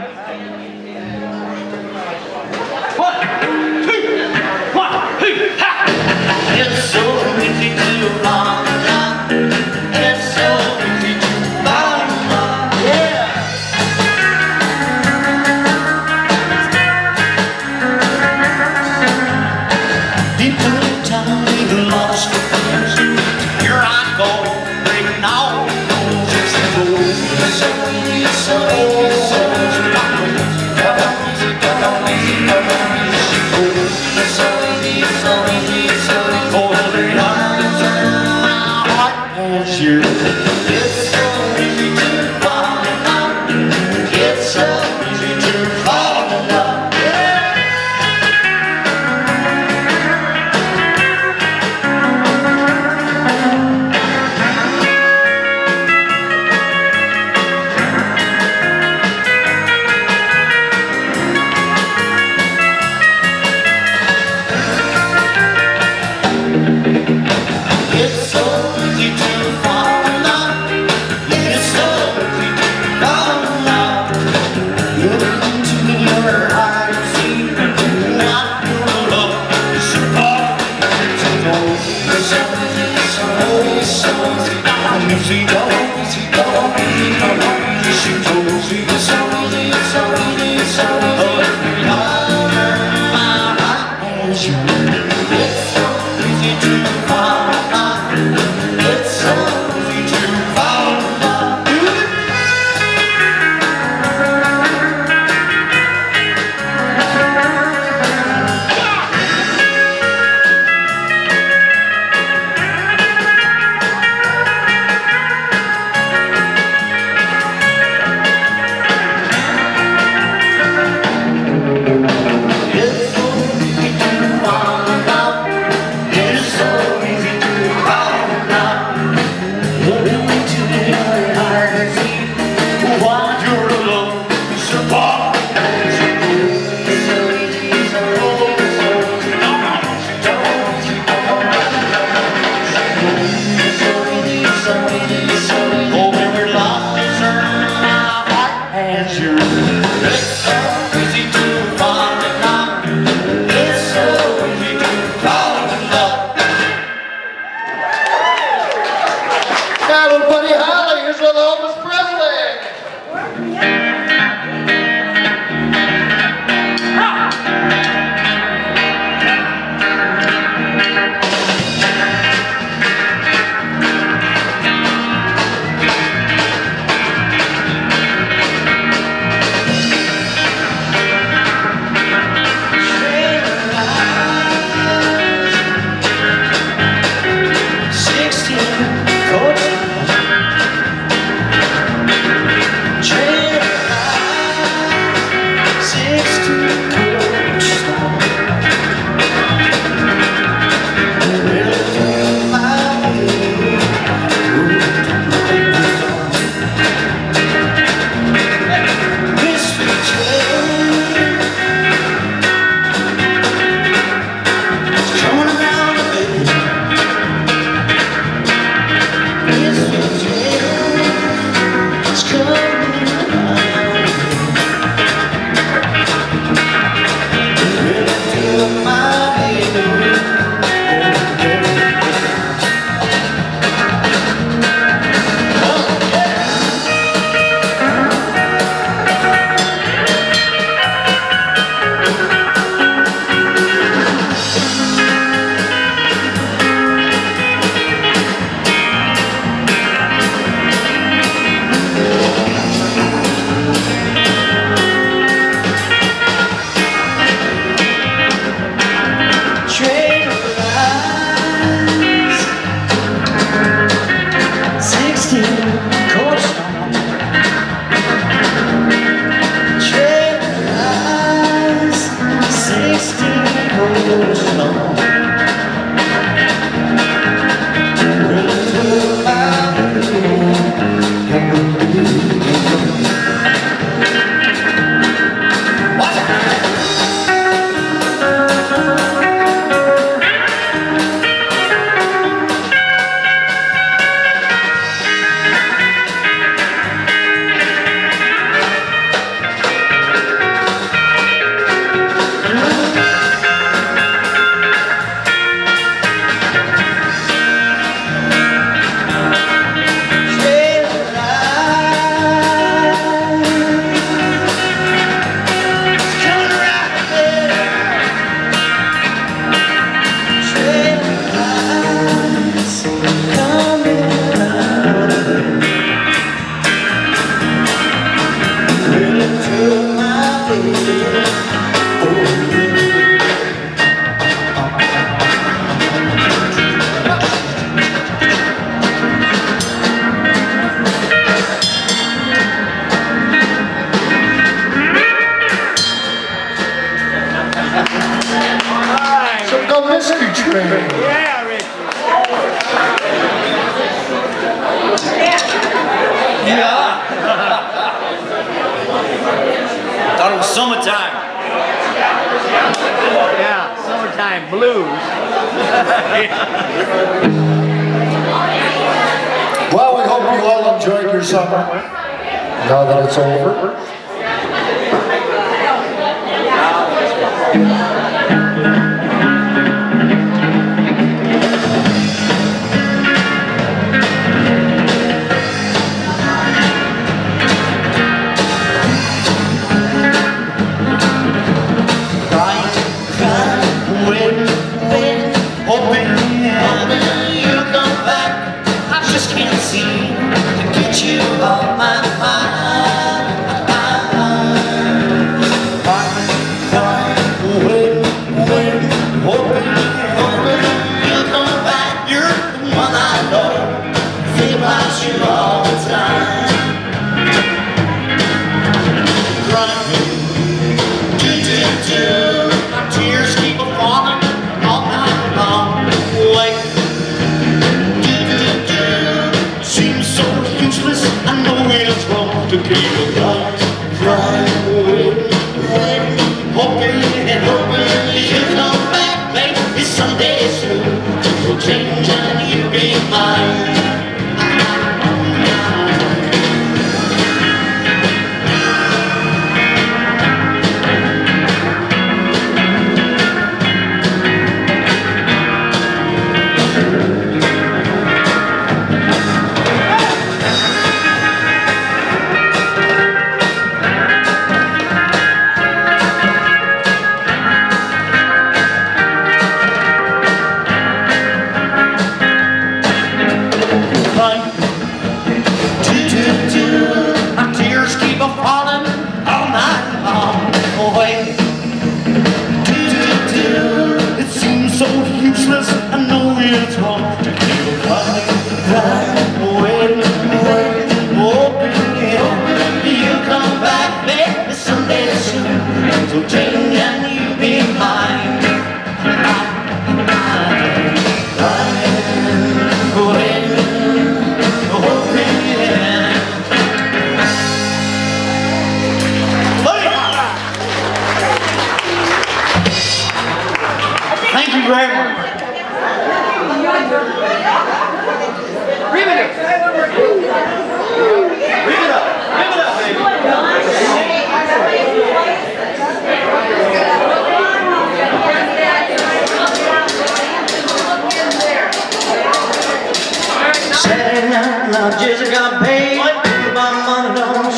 It's years. easy go, easy go, easy go. Let's go, Richmond. Yeah, Richmond. Yeah. Thought it was summertime. Yeah, summertime blues. well, we hope you all enjoyed your summer. Now that it's over. people got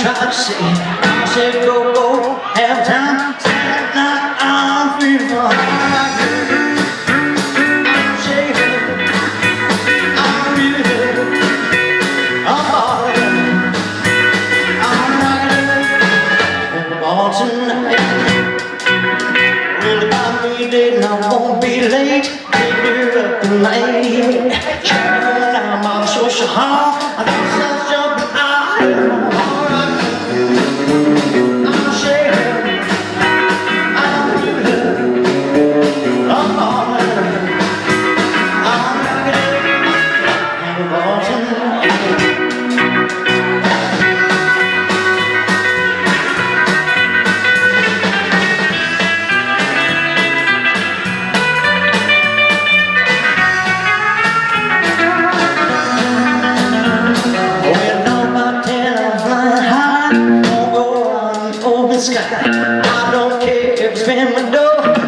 try to say I said go, go, have time Tonight I'm feeling Didn't I won't be late? Get up the night. Turn down my social heart. even know.